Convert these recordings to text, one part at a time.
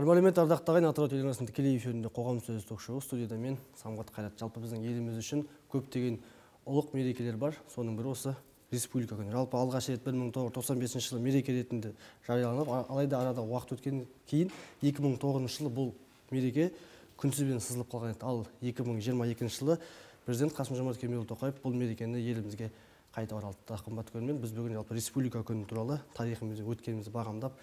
арман ардақты ағайын атырау телеарнасының тікелей эфирінде қоғам сөзі ток шоуы студияда мен самғат қайрат. Жалпы біздің еліміз үшін көптеген ұлық мерекелер бар. Соның бірі осы республика күні. Жалпы алғаш рет бір мың тоғыз жүз тоқсан бесінші жылы мереке ретінде жарияланып алайда арада уақыт өткен кейін екі мың тоғызыншы жылы бұл мереке күнтізбеден сызылып қалған еді. Ал екі мың жиырма екінші жылы президент қасым жомарт кемелұлы тоқаев бұл мерекені елімізге қайта оралтты. Қымбат көрермен біз бүгін жалпы республика күні туралы тарихымызды өткенімізді бағамдап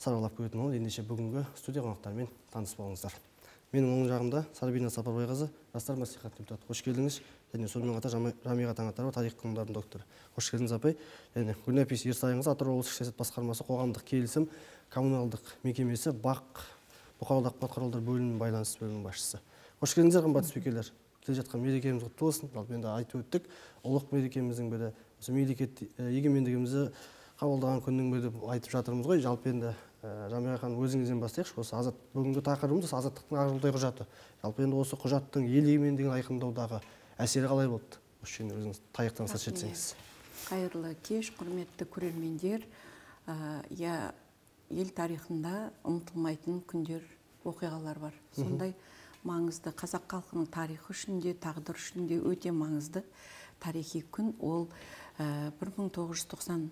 саралап көретін боламыз ендеше бүгінгі студия қонақтарымен таныс болыңыздар. Менің оң жағымда сарбина сапарбайқызы жастар мәслихаты депутаты қош келдіңіз. Және сонымен қатар рамиға таңатарова тарих ғылымдарының докторы. Қош келдіңіз апай. Және гүлнәпис ерсайынқызы атырау облыстық саясат басқармасы қоғамдық келісім коммуналдық мекемесі бақ бұқаралық ақпарат құралдары бөлімінің байланыс бөлімінің басшысы. Қош келдіңіздер қымбатты спикерлер. Келе жатқан мерекеміз құтты болсын. Жалпы енді айтып өттік. Ұлық мерекеміздің бірі осы мемлекет егемендігімізді қабылдаған күннің бірі деп айтып жатырмыз ғой. Жалпы енді жамиға ханым өзіңізден бастайықшы осы азат бүгінгі тақырыбымыз азаттықтың ақ жылдай құжаты. Жалпы енді осы құжаттың ел егемендігін айқындаудағы әсері қалай болды? Осы жөнінде өзіңіз тарихтан сыр шертсеңіз. Қайырлы кеш құрметті көрермендер. Иә ел тарихында ұмытылмайтын күндер оқиғалар бар. Сондай маңызды қазақ халқының тарихы үшін де тағдыры үшін де өте маңызды тарихи күн. Ол 1990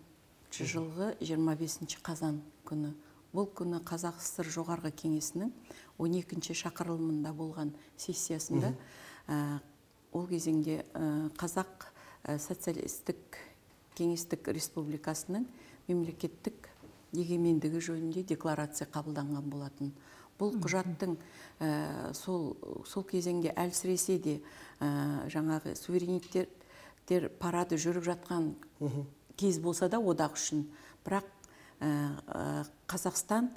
жылғы 25 қазан күні. Бұл күні қазақ сср жоғарғы кеңесінің 12 шақырылымында болған сессиясында ол кезеңде қазақ социалистік кеңестік республикасының мемлекеттік егемендігі жөнінде декларация қабылданған болатын. Бұл құжаттың сол, сол кезеңде әлсіресе де жаңағы суверенитеттер парады жүріп жатқан кез болса да одақ үшін. Бірақ қазақстан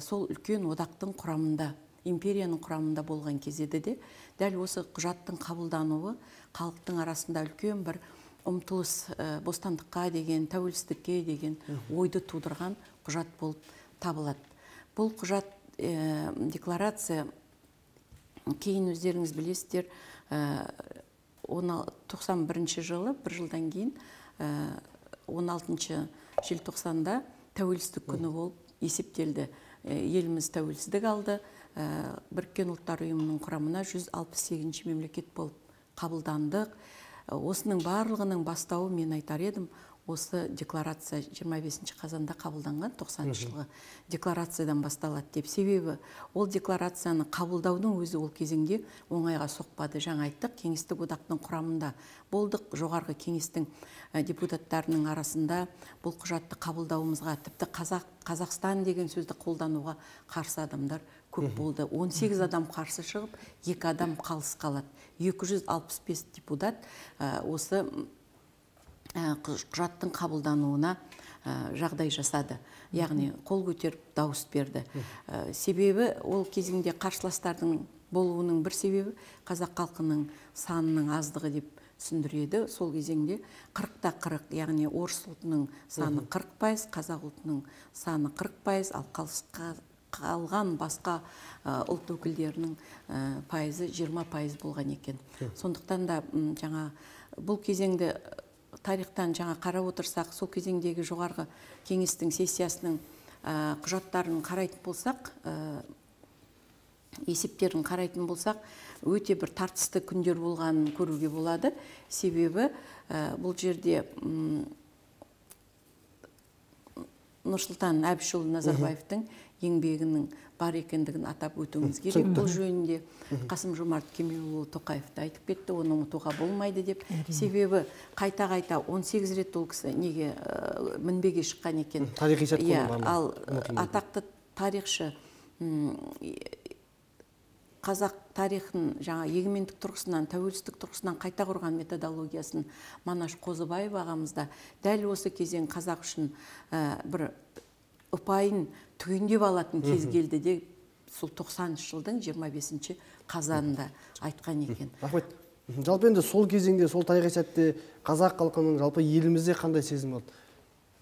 сол үлкен одақтың құрамында империяның құрамында болған кезеді де дәл осы құжаттың қабылдануы халықтың арасында үлкен бір ұмтылыс бостандыққа деген тәуелсіздікке деген ойды тудырған құжат болып табылады. Бұл құжат декларация кейін өздеріңіз білесіздер тоқсан бірінші жылы бір жылдан кейін 16 желтоқсанда тәуелсіздік күні болып есептелді. Еліміз тәуелсіздік алды. Біріккен ұлттар ұйымының құрамына 168 мемлекет болып қабылдандық. Осының барлығының бастауы мен айтар едім осы декларация 25 қазанда қабылданған 90 жылғы декларациядан басталады деп себебі ол декларацияны қабылдаудың өзі ол кезеңде оңайға соқпады. Жаңа айттық кеңестік одақтың құрамында болдық. Жоғарғы кеңестің депутаттарының арасында бұл құжатты қабылдауымызға тіпті қазақ қазақстан деген сөзді қолдануға қарсы адамдар көп болды. 18 адам қарсы шығып екі адам қалыс қалады. 265 депутат осы құжаттың қабылдануына жағдай жасады. Яғни қол көтеріп дауыс берді. Себебі ол кезеңде қарсыластардың болуының бір себебі қазақ халқының санының аздығы деп түсіндіреді. Сол кезеңде қырықта қырық яғни орыс ұлтының саны қырық пайыз қазақ ұлтының саны қырық пайыз ал қалған басқа ұлт өкілдерінің пайызы жиырма пайыз болған екен. Сондықтан да жаңа бұл кезеңді тарихтан жаңа қарап отырсақ сол кезеңдегі жоғарғы кеңестің сессиясының құжаттарын қарайтын болсақ есептерін қарайтын болсақ өте бір тартысты күндер болғанын көруге болады. Себебі бұл жерде нұрсұлтан әбішұлы назарбаевтың еңбегінің бар екендігін атап өтуіміз керек. Бұл жөнінде қасым жомарт кемелұлы тоқаев та айтып кетті оны ұмытуға болмайды деп. Себебі қайта қайта 18 рет ол кісі неге мінбеге шыққан екен? Тарихи сәт иә ал атақты тарихшы қазақ тарихын жаңа егемендік тұрғысынан тәуелсіздік тұрғысынан қайта құрған методологиясын манаш қозыбаев ағамыз да дәл осы кезең қазақ үшін бір ұпайын түгендеп алатын кез келді де сол тоқсаныншы жылдың жиырма бесінші қазанында айтқан екен. Рахмет. Жалпы енді сол кезеңде сол тарихи сәтте қазақ халқының жалпы елімізде қандай сезім болды?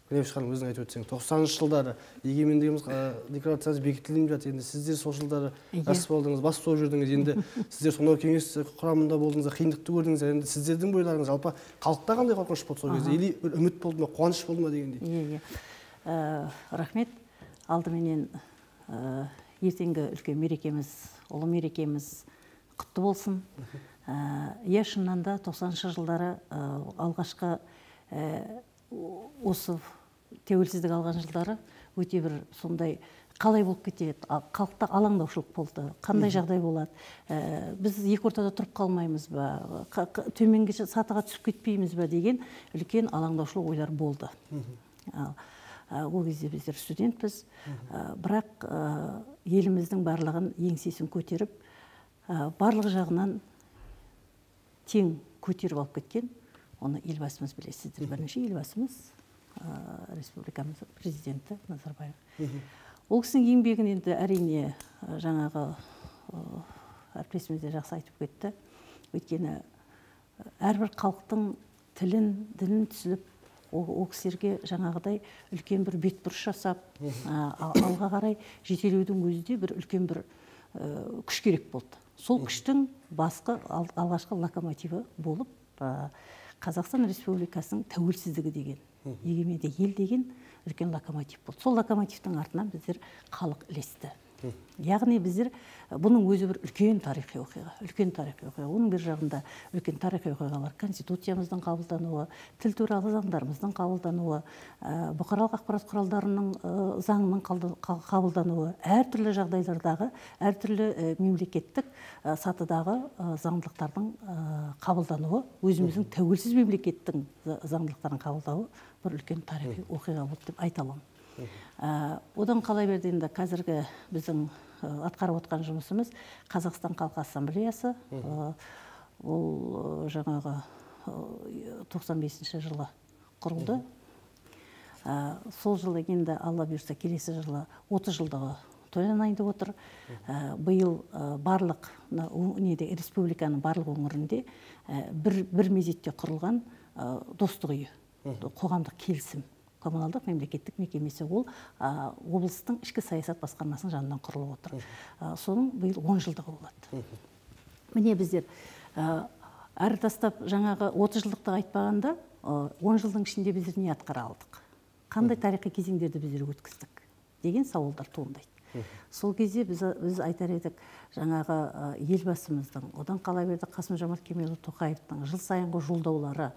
Гүлнәпіс ханым өзің айтып өтсең тоқсаныншы жылдары егемендігіміз декларациясы бекітіліп жатыр. Енді сіздер сол жылдары жас болдыңыз бас болып жүрдіңіз. Енді сіздер сонау кеңес құрамында болдыңыздар қиындықты көрдіңіздер енді сіздердің бойларыңыз жалпы халықта қандай қорқыныш болды сол кезде? Или үміт болды ма қуаныш болды ма дегендей? Иә иә. Рахмет. Алдыменен ертеңгі үлкен мерекеміз ұлы мерекеміз құтты болсын. Иә шынында да тоқсаныншы жылдары алғашқы осы тәуелсіздік алған жылдары өте бір сондай қалай болып кетеді халықта алаңдаушылық болды. Қандай жағдай болады? Ә, біз екі ортада тұрып қалмаймыз ба? Төменгі сатыға түсіп кетпейміз ба? деген үлкен алаңдаушылық ойлар болды. Ол кезде біздер студентпіз. Бірақ еліміздің барлығын еңсесін көтеріп барлық жағынан тең көтеріп алып кеткен оны елбасымыз білесіздер бірінші елбасымыз республикамыздың президенті назарбаев. Ол кісінің еңбегін енді әрине жаңағы әріптесіміз де жақсы айтып кетті. Өйткені әрбір халықтың тілін дінін түсініп ол кісілерге жаңағыдай үлкен бір бетбұрыс жасап алға қарай жетелеудің өзі де бір үлкен бір күш керек болды. Сол күштің басқы алғашқы локомотиві болып қазақстан республикасының тәуелсіздігі деген егеменді ел деген үлкен локомотив болды. Сол локомотивтің артынан біздер халық ілесті яғни біздер бұның өзі бір үлкен тарихи оқиға үлкен тарихи оқиға. Оның бір жағында үлкен тарихи оқиғалар конституциямыздың қабылдануы тіл туралы заңдарымыздың қабылдануы бұқаралық ақпарат құралдарының заңының қабылдануы әртүрлі жағдайлардағы әртүрлі мемлекеттік сатыдағы заңдылықтардың қабылдануы өзіміздің тәуелсіз мемлекеттің заңдылықтарын қабылдауы бір үлкен тарихи оқиға болды деп айта аламын. Одан қала берді енді қазіргі біздің атқарып отқан жұмысымыз қазақстан халқы ассамблеясы. Ол жаңағы тоқсан бесінші жылы құрылды. Сол жылы енді алла бұйырса келесі жылы отыз жылдығы тойланайын деп отыр. Биыл барлық неде республиканың барлық өңірінде бір, бір мезетте құрылған достық үйі қоғамдық келісім. Коммуналдық мемлекеттік мекемесі ол облыстың ішкі саясат басқармасының жанынан құрылып отыр. Соның биыл он жылдығы болады. Міне біздер әрі тастап жаңағы отыз жылдықты айтпағанда он жылдың ішінде біздер не атқара алдық? Қандай тарихи кезеңдерді біздер өткіздік? деген сауалдар туындайды. Сол кезде біз, біз айтар едік жаңағы елбасымыздың одан қала берді қасым жомарт кемелұлы тоқаевтың жыл сайынғы жолдаулары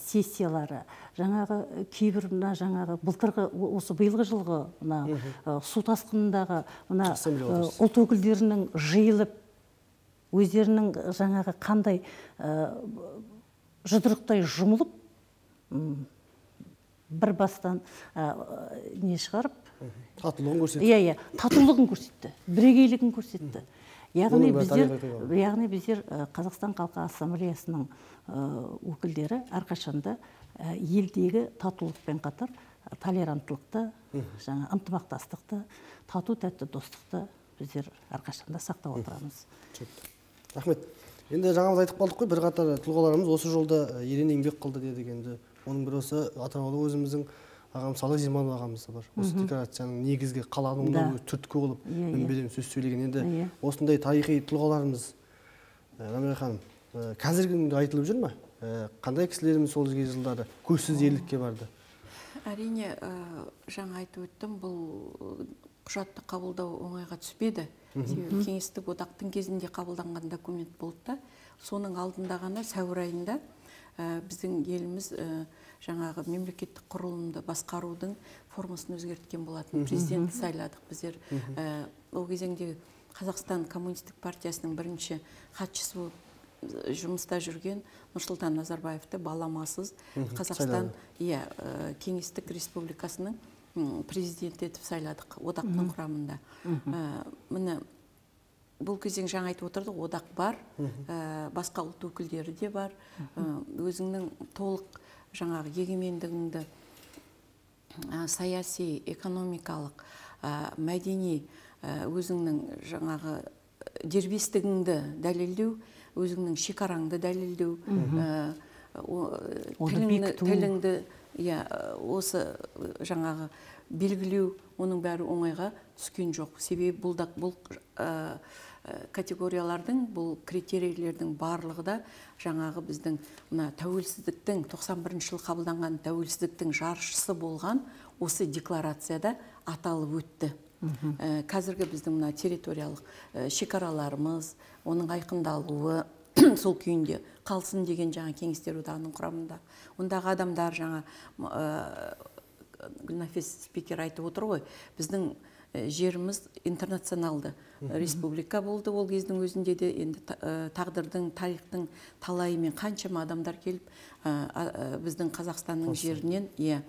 сессиялары жаңағы кейбір мына жаңағы былтырғы осы биылғы жылғы мына су тасқынындағы мына ұлт өкілдерінің жиылып өздерінің жаңағы қандай жұдырықтай жұмылып бір бастан не шығарып татулығын көрсетті. Иә иә татулығын көрсетті бірегейлігін көрсетті. Яғни біздер яғни біздер қазақстан халқы ассамблеясының өкілдері әрқашанда елдегі татулықпен қатар толеранттылықты жаңа ынтымақтастықты тату тәтті достықты біздер әрқашанда сақтап отырамыз. Рахмет. Енді жаңағыда айтып қалдық қой бірқатар тұлғаларымыз осы жолда ерен еңбек қылды дедік енді. Оның бірі осы атырауда өзіміздің ағамыз сала зиманов ағамыз бар. Осы декорацияның негізгі қаланың да. түрткі болып мінбеден сөз сөйлеген енді осындай тарихи тұлғаларымыз намира ханым қазіргі күнде айтылып жүр ма қандай кісілеріміз сол жылдары көзсіз ерлікке барды? Әрине жаңа айтып өттім бұл құжатты қабылдау оңайға түспеді. Себебі кеңестік одақтың кезінде қабылданған документ болды да. Соның алдында ғана сәуір айында біздің еліміз жаңағы мемлекеттік құрылымды басқарудың формасын өзгерткен болатын. Президент сайладық біздер. Ол кезеңде қазақстан коммунистік партиясының бірінші хатшысы болып жұмыста жүрген нұрсұлтан назарбаевты баламасыз. Қазақстан иә кеңестік республикасының президент етіп сайладық одақтың құрамында. Міне бұл кезең жаңа айтып отырдық одақ бар басқа ұлт өкілдері де бар. Өзіңнің толық жаңағы егемендігіңді саяси экономикалық мәдени өзіңнің жаңағы дербестігіңді дәлелдеу өзіңнің шекараңды дәлелдеу тіліңді иә осы жаңағы белгілеу оның бәрі оңайға түскен жоқ. Себебі бұл, бұл категориялардың бұл критерийлердің барлығы да жаңағы біздің мына тәуелсіздіктің 91 жылы қабылданған тәуелсіздіктің жаршысы болған осы декларацияда аталып өтті. Ә, қазіргі біздің мына территориялық ә, шекараларымыз оның айқындалуы сол күйінде қалсын деген жаңа кеңестер одағының құрамында. Ондағы адамдар жаңа ә, гүлнафис спикер айтып отыр ғой біздің жеріміз интернационалды. Республика болды ол кездің өзінде де. Енді ә, тағдырдың тарихтың талайымен қаншама адамдар келіп біздің қазақстанның жерінен иә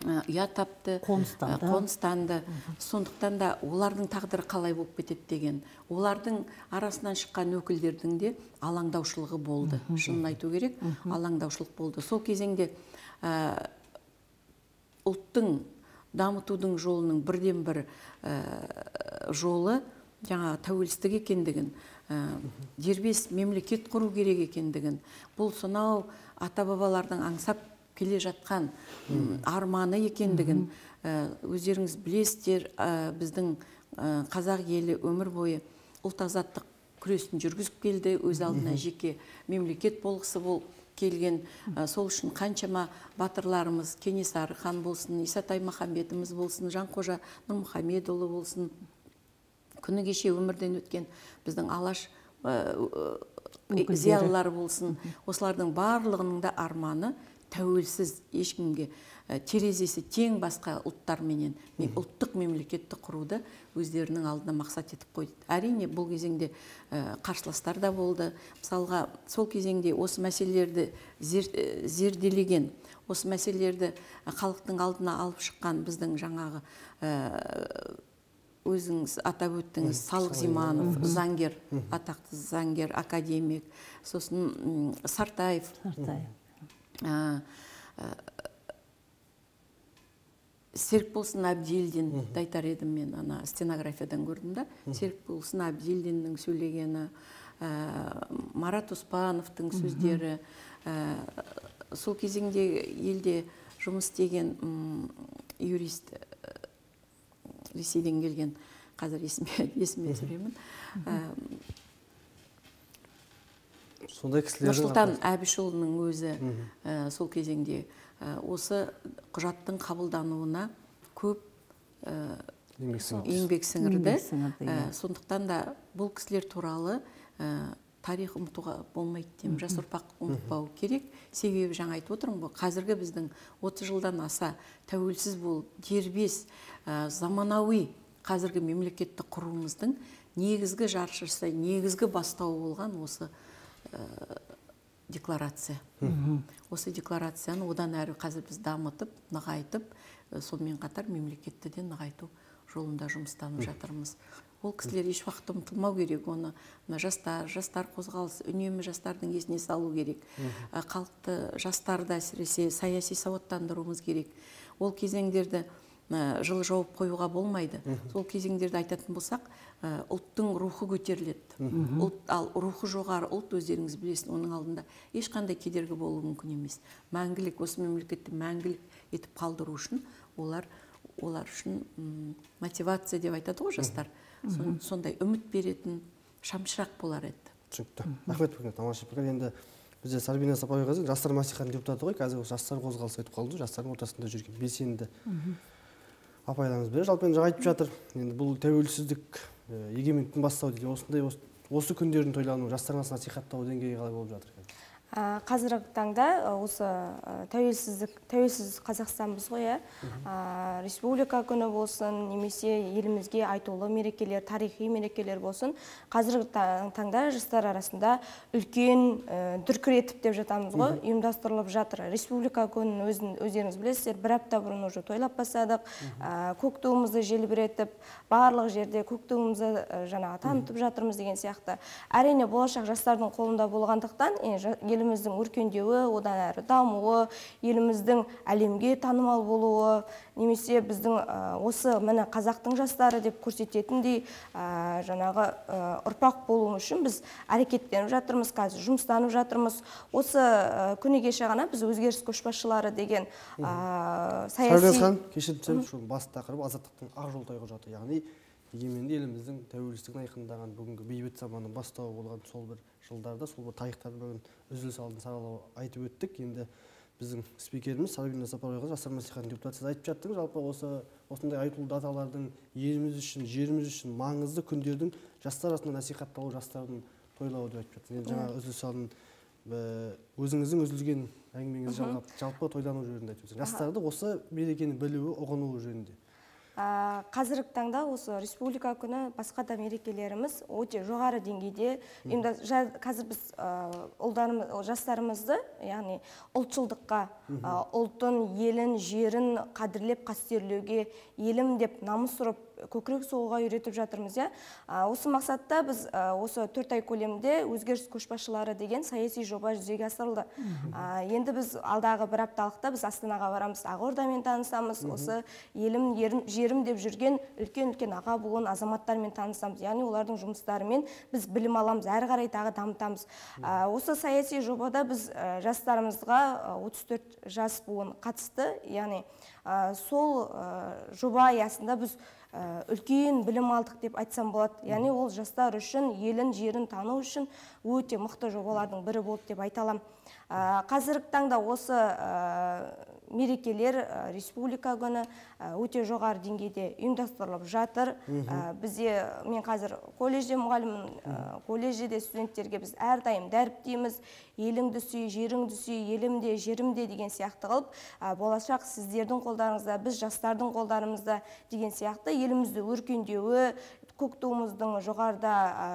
ұя тапты Қоныстанды. қоныстанды сондықтан да олардың тағдыры қалай болып кетеді деген олардың арасынан шыққан өкілдердің де алаңдаушылығы болды. Шынын айту керек алаңдаушылық болды. Сол кезеңде ұлттың дамытудың жолының бірден бір ә, жолы жаңағы тәуелсіздік екендігін ә, дербес мемлекет құру керек екендігін бұл сонау ата бабалардың аңсап келе жатқан арманы екендігін ә, өздеріңіз білесіздер ә, біздің ә, қазақ елі өмір бойы ұлт азаттық күресін жүргізіп келді өз алдына жеке мемлекет болғысы болып келген ә, сол үшін қаншама батырларымыз кенесары хан болсын исатай махамбетіміз болсын жанқожа нұрмұхамедұлы болсын күні кеше өмірден өткен біздің алаш ә, Өкілдері. зиялылар болсын осылардың барлығының да арманы тәуелсіз ешкімге терезесі тең басқа ұлттарменен ме- ұлттық мемлекетті құруды өздерінің алдына мақсат етіп қойды. Әрине бұл кезеңде ә, қарсыластар да болды. Мысалға сол кезеңде осы мәселелерді зер- ә, зерделеген осы мәселелерді халықтың алдына алып шыққан біздің жаңағы ә, өзіңіз атап өттіңіз салық зиманов заңгер атақты заңгер академик сосын сартаев. Сартай. ә, серікболсын әбділдин айтар едім мен ана стенографиядан көрдім да. Серікболсын әбділдиннің сөйлегені ә, марат оспановтың сөздері ә, сол кезеңде елде жұмыс істеген юрист ә, ресейден келген қазір есіме есіме түсіремін. Сондай кісілердің нұрсұлтан әбішұлының өзі ә, сол кезеңде осы құжаттың қабылдануына көп ә, еңбек сіңірді. Ә, иә. сондықтан да бұл кісілер туралы тарих ұмытуға болмайды деймін жас ұрпақ ұмытпау керек. Себебі жаңа айтып отырмын ғой қазіргі біздің 30 жылдан аса тәуелсіз болып дербес ә, заманауи қазіргі мемлекетті құруымыздың негізгі жаршысы негізгі бастауы болған осы декларация. Осы декларацияны одан әрі қазір біз дамытып нығайтып ә, сонымен қатар мемлекетті де нығайту жолында жұмыстанып жатырмыз. Ол кісілер еш уақытта ұмытылмау керек оны мына жастар жастар қозғалысы үнемі жастардың есіне салу керек. Ә, халықты жастарды әсіресе саяси сауаттандыруымыз керек. Ол кезеңдерді жылы жауып қоюға болмайды. Сол кезеңдерді айтатын болсақ ұлттың рухы көтеріледі. Ұлт ал рухы жоғары ұлт өздеріңіз білесіз оның алдында ешқандай кедергі болуы мүмкін емес. Мәңгілік осы мемлекетті мәңгілік етіп қалдыру үшін олар олар үшін мотивация деп айтады ғой жастар. Сон- сондай үміт беретін шамшырақ болар еді. түсінікті. Рахмет үлкен тамаша пікір. Енді бізде сарбина сапарбайқызы жастар мәслихатының депутаты ғой. Қазір жастар қозғалысы айтып қалдыңыз жастардың ортасында жүрген белсенді апайларымыз бер жалпы енді айтып жатыр. Енді бұл тәуелсіздік э, егемендіктің бастауы деген осындай осы, күндердің тойлануы жастар арасында насихаттау деңгейі қалай болып жатыр? Қазіргі таңда а, осы а, тәуелсіздік тәуелсіз қазақстанбыз ғой иә. Республика күні болсын немесе елімізге айтулы мерекелер тарихи мерекелер болсын қазіргі та- таңда жастар арасында үлкен ә, дүркіретіп деп жатамыз ғой ұйымдастырылып жатыр. Республика күнін өзін өздеріңіз білесіздер бір апта бұрын уже тойлап бастадық. Көк туымызды желбіретіп барлық жерде көк туымызды ә, жаңағы танытып жатырмыз деген сияқты. Әрине болашақ жастардың қолында болғандықтан еліміздің өркендеуі одан әрі дамуы еліміздің әлемге танымал болуы немесе біздің осы міне қазақтың жастары деп көрсететіндей ә, жаңағы ұрпақ болу үшін біз әрекеттеніп жатырмыз қазір жұмыстанып жатырмыз. Осы күні кеше ғана біз өзгеріс көшбасшылары деген ә, саяси ханым кешірім сұраймын басты азаттықтың ақ жол құжаты яғни егеменді еліміздің тәуелсіздігін айқындаған бүгінгі бейбіт заманның бастауы болған сол бір жылдарда сол бір тарихтан бүгін үзіліс алдын саралау айтып өттік. Енді біздің спикеріміз сарбина сапарбайқызы жастар мәслихатының депутаты сіз айтып жаттыңыз. Жалпы осы осындай айтулы даталардың еліміз үшін жеріміз үшін маңызды күндердің жастар арасында насихатталуы жастардың тойлауы деп айтып жаттыңыз. Енді жаңағы үзіліс алдын өзіңіздің үзілген әңгімеңізді жалғап жалпы тойлану жөнінде айтып жастарды осы мерекені білуі ұғынуы жөнінде. Қазіргі таңда осы республика күні басқа да мерекелеріміз өте жоғары деңгейде. Қазір біз ұлдарымыз жастарымызды яғни ұлтшылдыққа ұлтын елін жерін қадірлеп қастерлеуге елім деп намыс ұрып көкірек соғуға үйретіп жатырмыз иә? Осы мақсатта біз осы төрт ай көлемінде өзгеріс көшбасшылары деген саяси жоба жүзеге асырылды. Енді біз алдағы бір апталықта біз астанаға барамыз ақордамен танысамыз осы елім ерім- жерім деп жүрген үлкен үлкен аға буын азаматтармен танысамыз. Яғни олардың жұмыстарымен біз білім аламыз әрі қарай тағы дамытамыз. Осы саяси жобада біз жастарымызға ә, 34 жас буын қатысты. Яғни сол жоба аясында біз үлкен білім алдық деп айтсам болады. Яғни ол жастар үшін елін жерін тану үшін өте мықты жобалардың бірі болды деп айта аламын. Ә, қазіргі таңда осы ә, мерекелер ә, республика күні ә, өте жоғары деңгейде ұйымдастырылып жатыр. Ә, бізде мен қазір колледжде мұғаліммін колледжде де студенттерге біз әрдайым дәріптейміз. Еліңді сүй жеріңді сүй елімде жерімде деген сияқты қылып болашақ сіздердің қолдарыңызда біз жастардың қолдарымызда деген сияқты елімізді өркендеуі көк туымыздың жоғарыда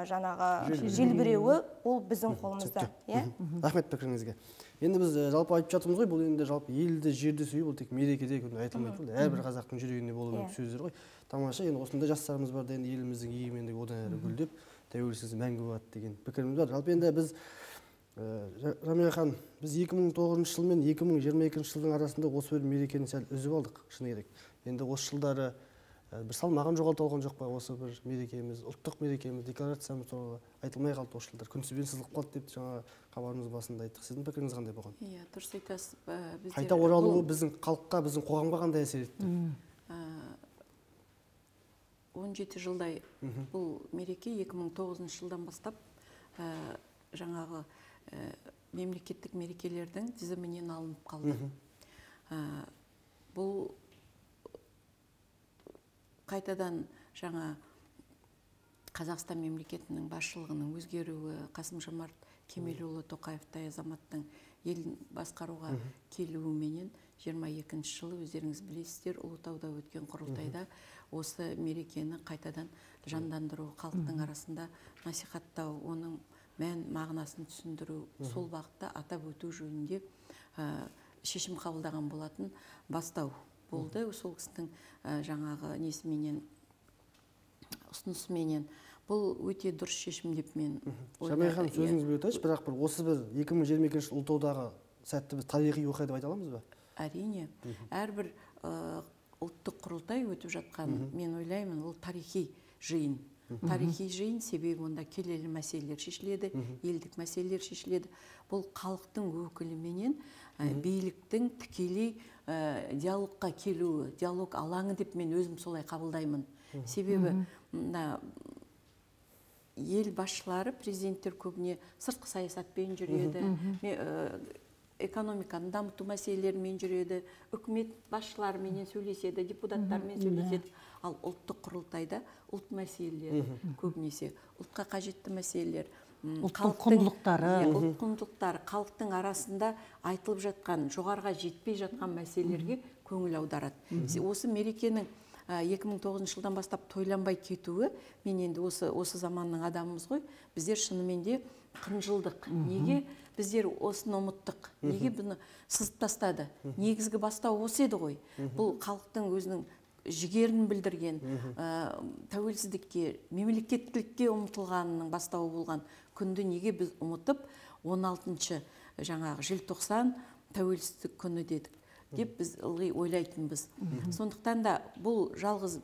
жаңағы желбіреуі. ол біздің қолымызда. Иә? Рахмет пікіріңізге. Енді біз ә, жалпы айтып жатырмыз ғой бұл енді жалпы елді жерді сүю бұл тек мерекеде күні айтылмайды бұл әрбір қазақтың жүрегінде болу керек Иә. сөздер ғой. Тамаша енді осындай жастарымыз барда енді еліміздің егемендігі одан әрі гүлдеп тәуелсіздік мәңгі болады деген пікіріміз бар. Жалпы енді біз Жа- рамия ханым біз 2009 жыл мен 2022 жылдың арасында осы бір мерекені сәл үзіп алдық шыны керек. Енді осы жылдары бір салмағын жоғалта алған жоқ па осы бір мерекеміз ұлттық мерекеміз декларациямыз туралы айтылмай қалды осы жылдар. Күнтізбен сызылып қалды деп жаңа хабарымыз басында айттық. Сіздің пікіріңіз қандай болған? Иә дұрыс айтасыз Ә, біздер қайта оралуы біздің халыққа біздің қоғамға қандай әсер етті? Ә, 17 жылдай бұл мереке 2009 жылдан бастап ә, жаңағы ә, мемлекеттік мерекелердің тізімінен алынып қалды. Ә, бұл қайтадан жаңа қазақстан мемлекетінің басшылығының өзгеруі қасым жомарт кемелұлы тоқаевтай азаматтың елін басқаруға келуіменен 22 жылы өздеріңіз білесіздер ұлытауда өткен құрылтайда осы мерекені қайтадан жандандыру халықтың арасында насихаттау оның мән мағынасын түсіндіру сол бағытта атап өту жөнінде ә, шешім қабылдаған болатын бастау. Болды. Сол кісінің жаңағы несіменен ұсынысыменен. Бұл өте дұрыс шешім деп мен жамиға ханым иә. сөзіңізді бөліп бірақ бір осы бір 2022 жыл ұлытаудағы сәтті біз тарихи оқиға деп айта аламыз ба? Әрине. Әрбір ұлттық құрылтай өтіп жатқан мен ойлаймын ол тарихи жиын. Тарихи жиын себебі онда келелі мәселелер шешіледі елдік мәселелер шешіледі. Бұл халықтың өкіліменен биліктің тікелей ә, диалогқа келуі диалог алаңы деп мен өзім солай қабылдаймын. Себебі мына ел басшылары президенттер көбіне сыртқы саясатпен жүреді ә, экономиканы дамыту мәселелерімен жүреді үкімет басшыларыменен сөйлеседі депутаттармен сөйлеседі. Ал ұлттық құрылтайда ұлт мәселелері көбінесе ұлтқа қажетті мәселелер Ұлттың құндылықтары. иә, ұлт құндылықтары халықтың арасында айтылып жатқан жоғарыға жетпей жатқан мәселелерге көңіл аударады. Осы мерекенің ә, 2009 жылдан бастап тойланбай кетуі мен енді осы осы заманның адамымыз ғой біздер шынымен де қынжылдық. Неге біздер осыны ұмыттық? Неге бұны сызып тастады? Негізгі бастау осы еді ғой. Бұл халықтың өзінің жігерін білдірген ә, тәуелсіздікке мемлекеттілікке ұмтылғанының бастауы болған күнді неге біз ұмытып 16 жаңағы желтоқсан тәуелсіздік күні дедік деп біз ылғи ойлайтынбыз. Сондықтан да бұл жалғыз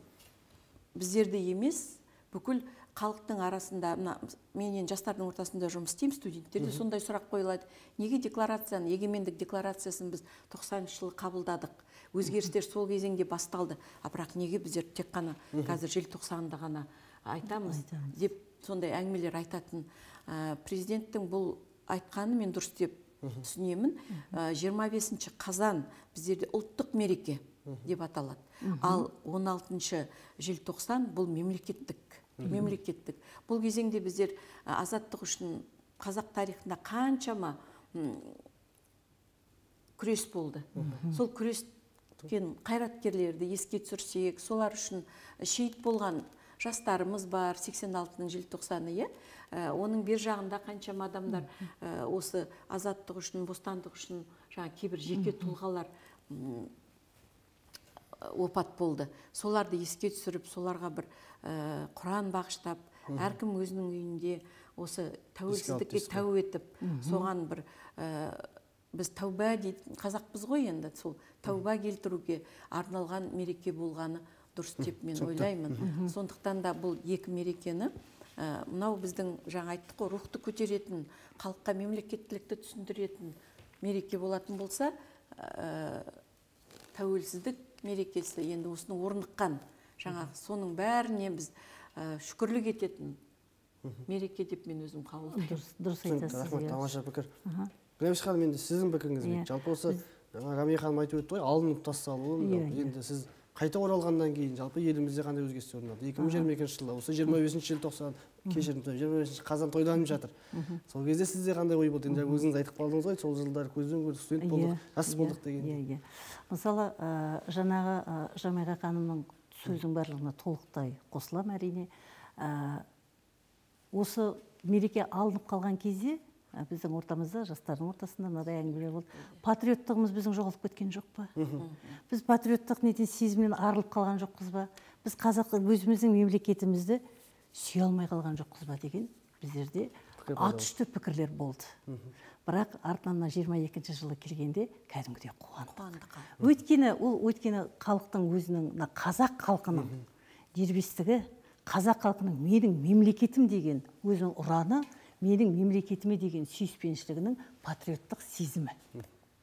біздерде емес бүкіл халықтың арасында мына менен жастардың ортасында жұмыс істеймін студенттерде сондай сұрақ қойылады. Неге декларацияны егемендік декларациясын біз 90 жылы қабылдадық? Өзгерістер сол кезеңде басталды. А бірақ неге біздер тек қана қазір желтоқсанда ғана айтамыз деп сондай әңгімелер айтатын Ә, президенттің бұл айтқаны мен дұрыс деп түсінемін. Жиырма бесінші қазан біздерде ұлттық мереке деп аталады. Ал 16 желтоқсан бұл мемлекеттік мемлекеттік. Бұл кезеңде біздер азаттық үшін қазақ тарихында қаншама күрес болды. Сол күрескен қайраткерлерді еске түсірсек солар үшін шейіт болған жастарымыз бар 86-ның желтоқсаны иә? Ә, оның бер жағында қаншама адамдар ә, осы азаттық үшін бостандық үшін жаңа кейбір жеке тұлғалар опат болды. Соларды еске түсіріп соларға бір ә, құран бағыштап әркім өзінің үйінде осы тәуелсіздікке тәу етіп соған бір ә, біз тәуба дейтін қазақпыз ғой енді сол тәуба келтіруге арналған мереке болғаны дұрыс деп мен ойлаймын. Сондықтан да бұл екі мерекені ә, мынау біздің жаңа айттық қой рухты көтеретін халыққа мемлекеттілікті түсіндіретін мереке болатын болса ә, тәуелсіздік мерекесі енді осының орныққан. Жаңағы соның бәріне біз ә, шүкірлік ететін мереке деп мен өзім қабылдаймын дұрыс дұрыс айтасыз рахмет тамаша пікір. Аха. гүлнәпиш ханым енді сіздің пікіріңіз Иә. жалпы осы жаңа рәмия ханым айтып өтті ғой алынып тасталуы Иә, иә. енді сіз қайта оралғаннан кейін жалпы елімізде қандай өзгерістер орнады екі мың жиырма екінші жылы осы жиырма бесінші желтоқсан кешірім жиырма бесінші қазан тойланып жатыр. Сол кезде сізде қандай ой болды? Енді өзіңіз айтып қалдыңыз ғой сол жылдары көзбен көрдік студент болдық жас болдық деген. иә иә. Мысалы жаңағы жамиға ханымның сөздің барлығына толықтай қосыламын әрине. Осы мереке алынып қалған кезде біздің ортамызда жастардың ортасында мынадай әңгімелер болды. Патриоттығымыз біздің жоғалып кеткен жоқ па? Біз патриоттық неден сезімнен арылып қалған жоқпыз ба? Біз қазақ өзіміздің мемлекетімізді сүйе алмай қалған жоқпыз ба деген біздерде Пікір пайда ат үсті пікірлер болды. Бірақ артынан мына жиырма екінші жылы келгенде кәдімгідей қуандық. Қуандық. Өйткені ол өйткені халықтың өзінің мына қазақ халқының дербестігі қазақ халқының менің мемлекетім деген өзінің ұраны менің мемлекетіме деген сүйіспеншілігінің патриоттық сезімі.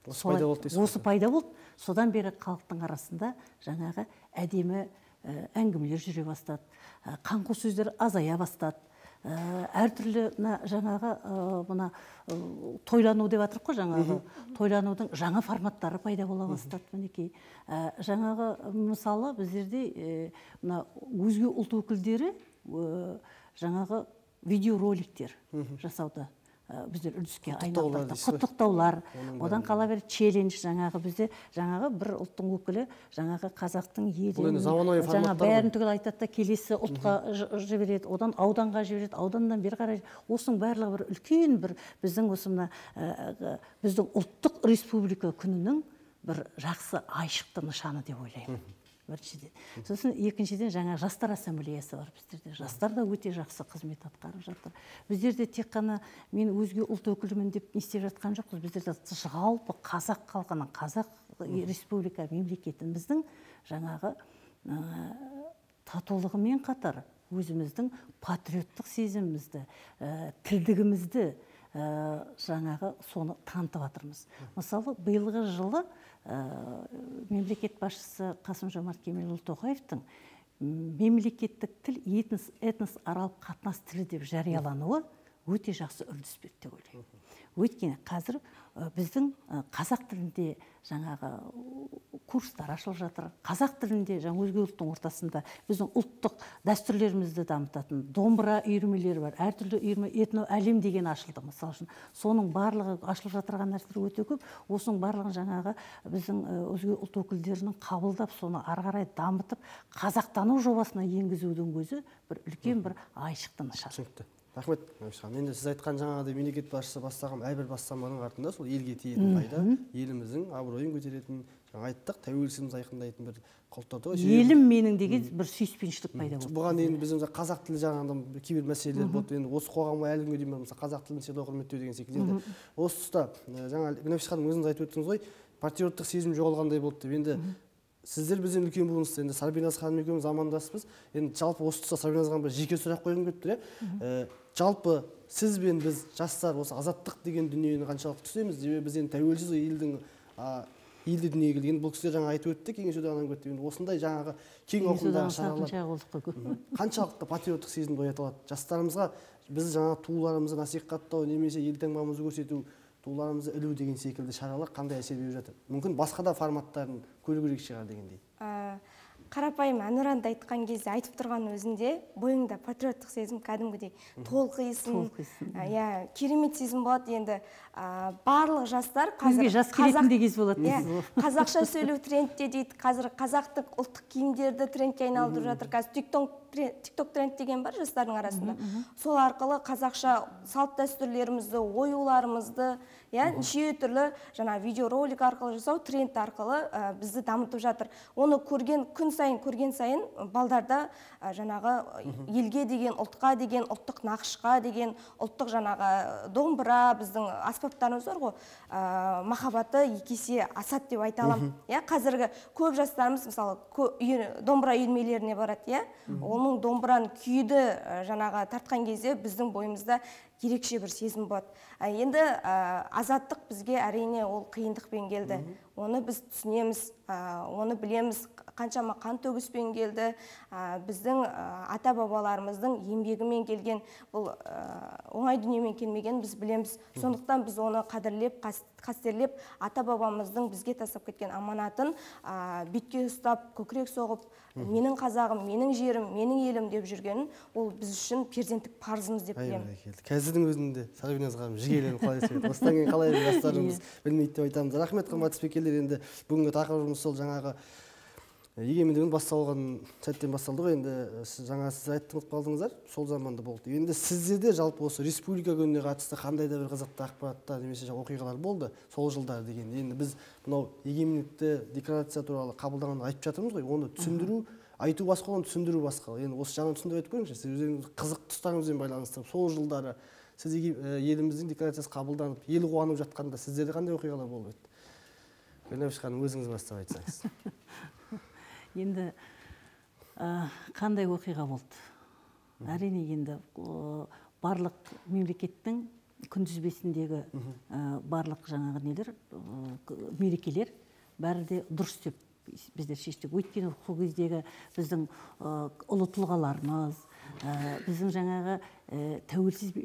Осы пайда болды дейсіз осы пайда болды. Содан бері халықтың арасында жаңағы әдемі әңгімелер жүре бастады. Қаңқу сөздер азая бастады. Әртүрлі мына жаңағы мына тойлану деп жатырмық қой жаңағы. Тойланудың жаңа форматтары пайда бола бастады мінекей. Жаңағы мысалы біздерде мына өзге ұлт өкілдері жаңағы видеороликтер жасауда ә, біздер үрдіске айналдырды құттықтаулар. Одан қала бер челлендж жаңағы бізде жаңағы бір ұлттың өкілі жаңағы қазақтың елін жаңа бәрін түгел айтады да келесі ұлтқа жібереді одан ауданға жібереді ауданнан бері қарай осының барлығы бір үлкен бір біздің осы мына ә, ә, біздің ұлттық республика күнінің бір жақсы айшықты нышаны деп ойлаймын. Біріншіден. Сосын екіншіден жаңа жастар ассамблеясы бар біздерде. Жастар да өте жақсы қызмет атқарып жатыр. Біздерде тек қана мен өзге ұлт өкілімін деп не істеп жатқан жоқпыз. Біздерде жалпы қазақ халқының қазақ республика мемлекетіміздің жаңағы ә, татулығымен қатар өзіміздің патриоттық сезімімізді ә, тілдігімізді ә, жаңағы соны танытып жатырмыз. Мысалы биылғы жылы мемлекет басшысы қасым жомарт кемелұлы тоқаевтың мемлекеттік тіл этнос аралық қатынас тілі деп жариялануы өте жақсы үрдіс деп ойлаймын. Өйткені қазір біздің қазақ тілінде жаңағы курстар ашылып жатыр. Қазақ тілінде жаңа өзге ұлттың ортасында біздің ұлттық дәстүрлерімізді дамытатын домбыра үйірмелері бар әртүрлі үйірме этно әлем деген ашылды мысалы үшін. Соның барлығы ашылып жатырған нәрселер өте көп. Осының барлығын жаңағы біздің өзге ұлт өкілдерінің қабылдап соны ары қарай дамытып қазақтану жобасына енгізудің өзі бір үлкен бір айшықты нышан түсінікті рахмет ханым енді сіз айтқан жаңағыдай мемлекет басшысы бастаған әрбір бастаманың артында сол елге тиетін пайда еліміздің абыройын көтеретін жаңа айттық тәуелсіздігімізді айқындайтын бір ғой. Себебі- елім менің деген бір сүйіспеншілік пайда болды. Бұған дейін біз мысалы қазақ тілі бір кейбір мәселелер болды. Енді осы қоғамға әлі күнге дейін мысалы қазақ тілін сыйлау құрметтеу деген секілді. Енді осы тұста жаңа гүлнәпиш ханым өзіңіз айтып өттіңіз ғой патриоттық сезім жоғалғандай болды деп. Енді сіздер бізден үлкен болыңыз енді сарбиназ ханым екеуміз замандаспыз енді жалпы осы тұста сарбиназ ханым бір жеке сұрақ қойғым келіп тұр иә жалпы сіз бен біз жастар осы азаттық деген дүниені қаншалықты түсінеміз себебі біз енді тәуелсіз елдің елде дүниеге келген бұл кісілер жаңа айтып өтті кеңес одағынан өтті. Енді осындай жаңағы кең ауқымдағы шаралар қаншалықты патриоттық сезімді оята алады? Жастарымызға біз жаңағы туларымызды насихаттау немесе елтаңбамызды көрсету туларымызды ілу деген секілді шаралар қандай әсер беріп жатыр? Мүмкін басқа да форматтарын көру керек шығар дегендей. Ә, қарапайым әнұранды айтқан кезде айтып тұрған өзінде бойыңда патриоттық сезім кәдімгідей толқисың Ә, иә керемет сезім болады. Енді ә, барлық жастар Көзге жас келетін де кез болады иә, қазақша сөйлеу трендте дейді. Қазір қазақтың ұлттық киімдерді трендке айналдырып жатыр. Қазір тикток тикток тренд деген бар жастардың арасында. Сол арқылы қазақша салт дәстүрлерімізді оюларымызды иә неше түрлі жаңа видеоролик арқылы жасау тренд арқылы ә, бізді дамытып жатыр. Оны көрген күн сайын көрген сайын балдарда ә, жаңағы елге деген ұлтқа деген ұлттық нақышқа деген ұлттық жаңағы домбыра біздің аспаптарымыз бар ғой. Ә, махаббаты екі есе асады деп айта аламын. Иә қазіргі көп жастарымыз мысалы домбыра үйірмелеріне барады иә. Оның домбыраны күйді жаңағы тартқан кезде біздің бойымызда ерекше бір сезім болады. Енді ә, азаттық бізге әрине ол қиындықпен келді. Оны біз түсінеміз ә, оны білеміз. Қаншама қан төгіспен келді. Ә, біздің ә, ата бабаларымыздың еңбегімен келген бұл ә, оңай дүниемен келмеген біз білеміз. Сондықтан біз оны қадірлеп қас- қастерлеп ата бабамыздың бізге тастап кеткен аманатын ә, бетке ұстап көкірек соғып менің қазағым менің жерім менің елім деп жүргенін ол біз үшін перзенттік парызымыз деп білемін қазірдің өзінде сарбиназ ханым жігерленіп қалай сөйледі осыдан кейін қалай жастарымыз білмейді деп айтамыз. Рахмет қымбатты спикерлер. Енді бүгінгі тақырыбымыз сол жаңағы егемендігіміз басталған сәттен басталды ғой. Енді сіз жаңа сіз айтып қалдыңыздар. Сол заманда болды. Енді сіздерде жалпы осы республика күніне қатысты қандай да бір қызықты ақпараттар немесе оқиғалар болды сол жылдары деген енді біз мынау егемендікті декларация туралы қабылданғанды айтып жатырмыз ғой. Оны түсіндіру айту басқа оны түсіндіру басқа. Енді осы жағын түсіндіріп айтып көріңізші сіз өздеріңіз қызық тұстарыңызбен байланыстырып сол жылдары сіз еліміздің декларациясы қабылданып ел қуанып жатқанда сіздерде қандай оқиғалар болып еді? Гүлнәбіш ханым өзіңіз бастап айтсаңыз. Енді ә, қандай оқиға болды? Әрине енді ә, барлық мемлекеттің күнтізбесіндегі ә, барлық жаңағы нелер мерекелер бәрі де дұрыс деп біздер шештік. Өйткені сол кездегі біздің ұлы тұлғаларымыз біздің жаңағы ә, тәуелсіз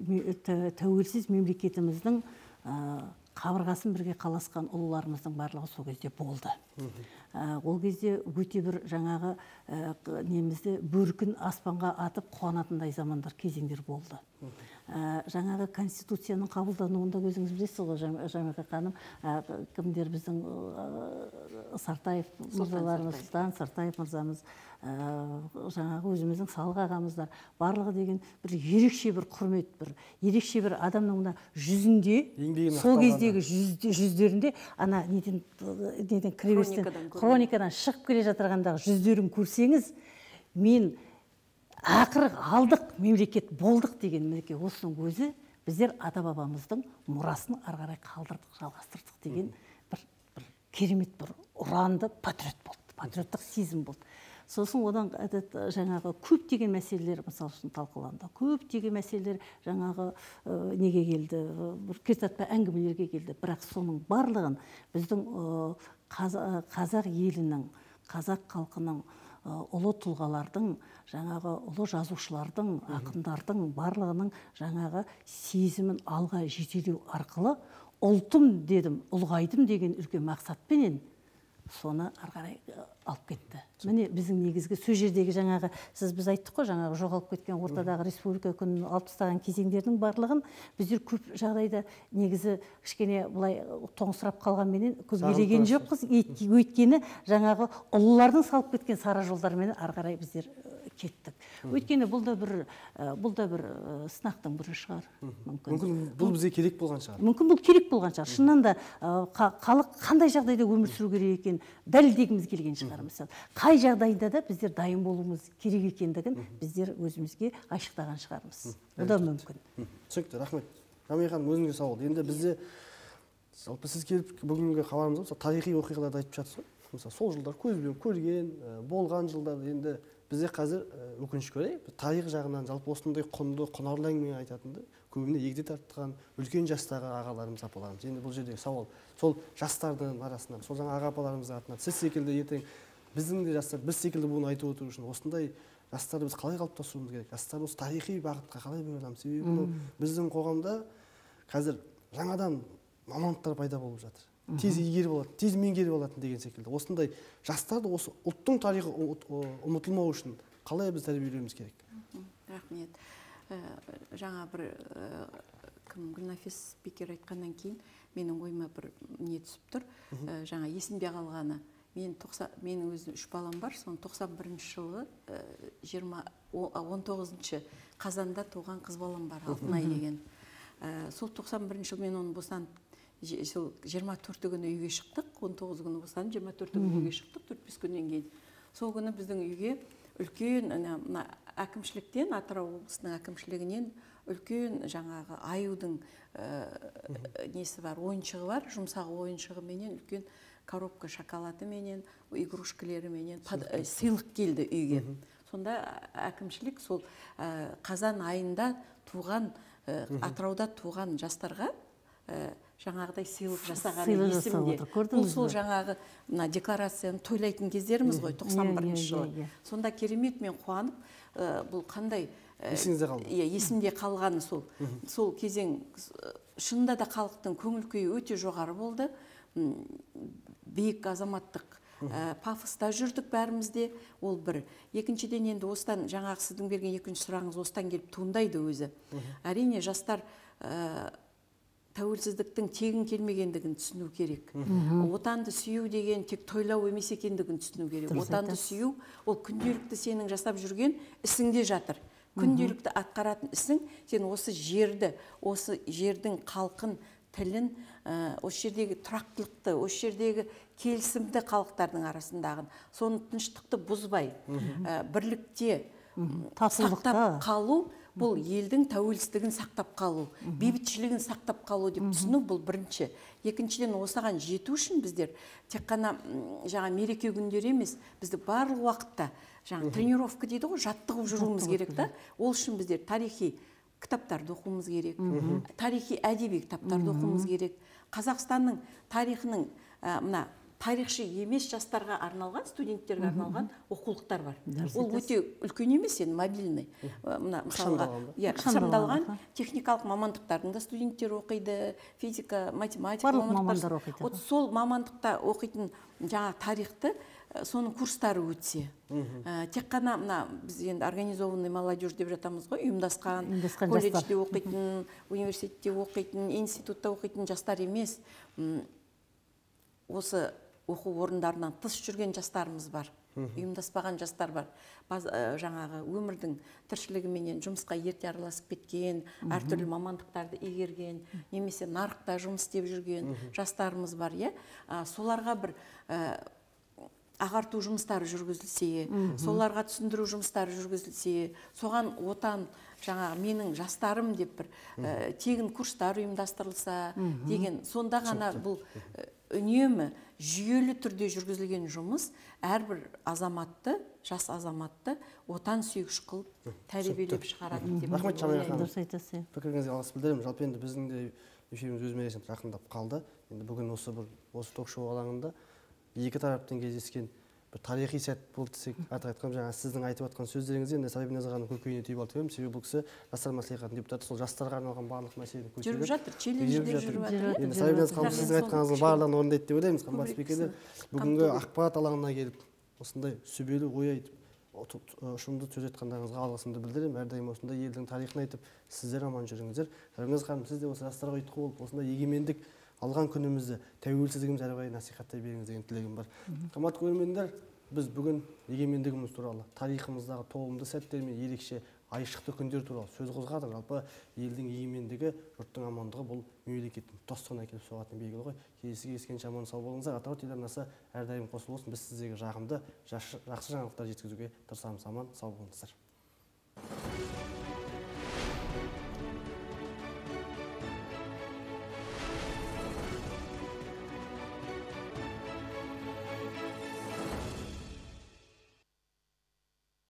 тәуелсіз мемлекетіміздің ә, қабырғасын бірге қаласқан ұлыларымыздың барлығы сол кезде болды. Ә, ол кезде өте бір жаңағы ә, немізді бөркін аспанға атып қуанатындай замандар кезеңдер болды. Ә, жаңағы конституцияның қабылдануында өзіңіз білесіз ғой Жам- жәмиға ханым. Ә, кімдер біздің ә, сартаев мырзаларымыз сұлтан сартаев мырзамыз. Жаңағы өзіміздің салық ағамыздар барлығы деген бір ерекше бір құрмет бір ерекше бір адамның мына жүзінде сол кездегі жүзде- жүздерінде ана неден неден көрінеді. хроникадан шығып келе жатырғандағы жүздерін көрсеңіз мен ақыры алдық мемлекет болдық деген мінекей осының өзі біздер ата бабамыздың мұрасын ары қарай қалдырдық жалғастырдық деген бір, бір керемет бір ұранды патриот болды патриоттық сезім болды. Сосын одан этот жаңағы көптеген мәселелер мысалы үшін талқыланды. Көптеген мәселелер жаңағы ә, неге келді? Бір кертартпа әңгімелерге келді. Бірақ соның барлығын біздің қаза- қазақ елінің қазақ халқының ұлы тұлғалардың жаңағы ұлы жазушылардың ақындардың барлығының жаңағы сезімін алға жетелеу арқылы ұлтым дедім ұлғайдым деген үлкен мақсатпенен соны ары қарай ы, алып кетті. Міне біздің негізгі сол жердегі жаңағы сіз біз айттық қой жаңағы жоғалып кеткен ортадағы республика күнін алып тастаған кезеңдердің барлығын біздер көп жағдайда негізі кішкене былай тоңсырап қалғанменен көп елеген жоқпыз. Өйткені жаңағы ұлылардың салып кеткен сара жолдармен ары қарай біздер кеттік. Өйткені бұл да бір бұл да бір сынақтың бірі шығар мүмкін. Мүмкін бұл бізге керек болған шығар. Мүмкін бұл керек болған шығар. Шынында да халық қандай жағдайда өмір сүру керек екенін дәлелдегіміз келген шығар мысалы. Қай жағдайда да біздер дайын болуымыз керек екендігін біздер өзімізге айшықтаған шығармыз. Бұл да мүмкін. Түсінікті рахмет. Жамиға ханым өзіңізге сауал. Енді бізде жалпы сіз келіп бүгінгі хабарымызда мысалы тарихи оқиғаларды айтып жатсыз ғой. Мысалы сол жылдар көзбен көрген болған жылдар енді бізде қазір өкінішке орай тарих жағынан жалпы осындай құнды құнарлы әңгіме айтатынды көбіне егде тартқан үлкен жастағы ағаларымыз апаларымыз. Енді бұл жердегі сауал сол жастардың арасынан сол жаңа аға апаларымыздың атынан сіз секілді ертең біздің де жастар біз секілді буын айтып отыру үшін осындай жастарды біз қалай қалыптастыруымыз керек? Жастарды осы тарихи бағытқа қалай бөле аламыз себебі біздің қоғамда қазір жаңадан мамандықтар пайда болып жатыр. Тез игеріп алатын тез меңгеріп алатын деген секілді. Осындай жастарды осы ұлттың тарихы ұмытылмау үшін қалай біз тәрбиелеуіміз керек? Рахмет. Ә, жаңа бір ә, кім гүлнафис спикер айтқаннан кейін менің ойыма бір не түсіп тұр. Ә, жаңа есімде қалғаны мен 90 менің өзім үш балам бар соның 91 жылы ә, 20 о- а, 19 қазанда туған қыз балам бар алтынай деген. Сол 91 жылы мен оны босанып сол 24 күні үйге шықтық 19 күні босанып 24 күні үйге шықтық 4-5 күннен кейін. Сол күні біздің үйге үлкен ана мына әкімшіліктен атырау облысының әкімшілігінен үлкен жаңағы аюдың ә, несі бар ойыншығы бар жұмсақ ойыншығы менен үлкен коробка шоколады менен игрушкалері менен под- ә, сыйлық келді үйге. Сонда әкімшілік сол ә, қазан айында туған ә, атырауда туған жастарға жаңағыдай сыйлық жасап есімде. отыр, көрдіңіз бұл сол жаңағы мына декларацияны тойлайтын кездеріміз ғой 91 иә, жылы. иә, иә. сонда керемет мен қуанып ә, бұл қандай Есіңізде қалды? иә есімде қалғаны сол. Сол кезең шынында да халықтың көңіл күйі өте жоғары болды. Биік азаматтық ә, пафоста жүрдік бәріміз де ол бір. Екіншіден енді осыдан жаңағы сіздің берген екінші сұрағыңыз осыдан келіп туындайды өзі. Әрине жастар ә, тәуелсіздіктің тегін келмегендігін түсіну керек. Отанды сүю деген тек тойлау емес екендігін түсіну керек. Отанды сүю ол күнделікті сенің жасап жүрген ісіңде жатыр. Күнделікті атқаратын ісің сен осы жерді осы жердің халқын тілін ә, осы жердегі тұрақтылықты осы жердегі келісімді халықтардың арасындағын соны тыныштықты бұзбай ә, бірлікте сақтап қалу бұл елдің тәуелсіздігін сақтап қалу бейбітшілігін сақтап қалу деп түсіну бұл бірінші. Екіншіден осыған жету үшін біздер тек қана жаңа мереке күндері емес бізді барлық уақытта жаңа тренировка дейді ғой жаттығып жүруіміз керек та. ол үшін біздер тарихи кітаптарды оқуымыз керек тарихи әдеби кітаптарды оқуымыз керек. Қазақстанның тарихының ә, мына тарихшы емес жастарға арналған студенттерге арналған оқулықтар бар. Ол өте үлкен емес енді мобильный. Мына мысалға иә Ықшамдалған, техникалық мамандықтардың да студенттер оқиды физика математика Барлық мамандар оқиды, вот сол мамандықта оқитын жаңа тарихты соның курстары өтсе. Ә, тек қана мына біз енді организованный молодежь деп жатамыз ғой ұйымдасқан колледжде оқитын университетте оқитын институтта оқитын жастар емес. Осы оқу орындарынан тыс жүрген жастарымыз бар ұйымдаспаған жастар бар. Баз- ә, жаңағы өмірдің тіршілігіменен жұмысқа ерте араласып кеткен әртүрлі мамандықтарды игерген немесе нарықта жұмыс істеп жүрген жастарымыз бар иә. Соларға бір ә, ағарту жұмыстары жүргізілсе соларға түсіндіру жұмыстары жүргізілсе соған отан жаңағы менің жастарым деп бір ә, тегін курстар ұйымдастырылса деген сонда ғана бұл ә, үнемі жүйелі түрде жүргізілген жұмыс әрбір азаматты жас азаматты отан сүйгіш қылып тәрбиелеп шығарады деп рахмет ойлаймын. ханым. Дұрыс айтасыз иә. Пікіріңізге алғыс білдіремін жалпы енді біздің де эфиріміз өз мәресіне жақындап қалды. Енді бүгін осы бір осы ток шоу алаңында екі тараптан кездескен бір тарихи сәт болды десек артық айтқанда жаңағы сіздің айтып жатқан сөздеріңіз енді сабина ағаның көкейіне түйіп алды деп ойлаймын себебі бұл кісі жастар мәслихатының депутаты сол жастарға арналған барлық мәселені көтеріп жүріп жатыр челлендждер жүріп жатыр. енді сабина ханым сіздің айтқаныңыздың барлығын орындайды деп ойлаймыз. Қымбат көбірек спикерлер бүгінгі ақпарат алаңына келіп осындай сүбелі ой айтып ұшымды сөз айтқандарыңызға алғысымды білдіремін әрдайым осындай елдің тарихын айтып сіздер аман жүріңіздер. Сәлемез ханым сіз де осы жастарға ұйытқы болып осындай егемендік алған күнімізді тәуелсіздігімізді әрі қарай насихаттай беріңіз деген тілегім бар. Қымбатты көрермендер біз бүгін егемендігіміз туралы тарихымыздағы толымды сәттер мен ерекше айшықты күндер туралы сөз қозғадық. Жалпы елдің егемендігі жұрттың амандығы бұл мемлекеттің тұтастығына әкеліп соғатыны белгілі ғой. Келесі кездескенше аман сау болыңыздар. Атырау телеарнасы әрдайым қосыл болсын біз сіздерге жағымды жақсы жаңалықтар жеткізуге тырысамыз. Аман сау болыңыздар.